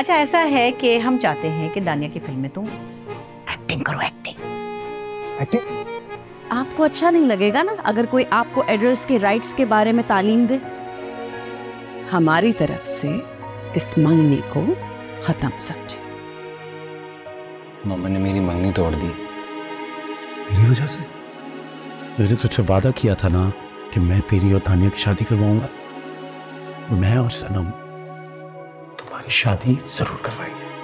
अच्छा ऐसा है कि हम चाहते हैं कि दानिया की फ़िल्म में तुम एक्टिंग करो एक्टिंग। एक्टिंग? आपको अच्छा नहीं लगेगा ना अगर कोई आपको एड्रेस के राइट्स के बारे में तालीम दे? हमारी तरफ़ से इस मंगनी को खत्म समझे। मम्मा ने मेरी मंगनी तोड़ दी। मेरी वजह से? मैंने तुझसे वादा किया था ना कि मैं तेरी और तानिया की शादी करवाऊँगा। मैं और सनम तुम्हारी शादी ज़रूर करवाएँगे।